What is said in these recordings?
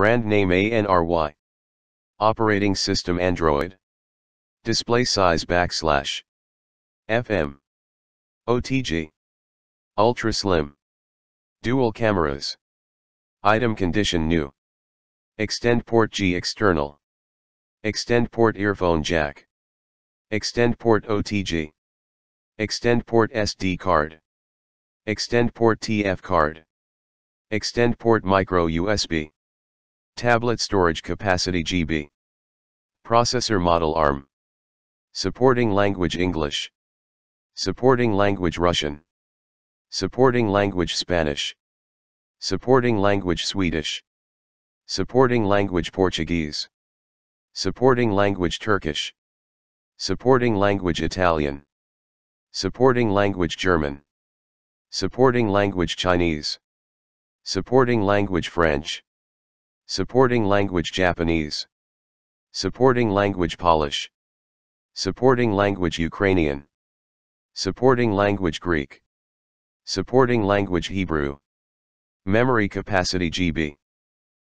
Brand name ANRY. Operating system Android. Display size backslash. FM. OTG. Ultra slim. Dual cameras. Item condition new. Extend port G external. Extend port earphone jack. Extend port OTG. Extend port SD card. Extend port TF card. Extend port micro USB. Tablet storage capacity GB. Processor model ARM. Supporting language English. Supporting language Russian. Supporting language Spanish. Supporting language Swedish. Supporting language Portuguese. Supporting language Turkish. Supporting language Italian. Supporting language German. Supporting language Chinese. Supporting language French. Supporting language Japanese. Supporting language Polish. Supporting language Ukrainian. Supporting language Greek. Supporting language Hebrew. Memory capacity GB.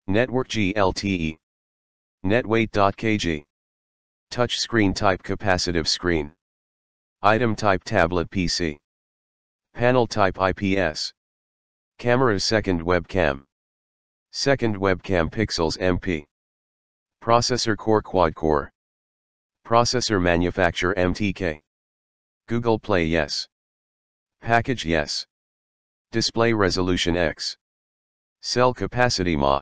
Network GLTE. Net weight.kg. Touch screen type capacitive screen. Item type tablet PC. Panel type IPS. Camera second webcam. Second webcam pixels MP. Processor core quad core. Processor manufacturer MTK. Google Play yes. Package yes. Display resolution X. Cell capacity Ma.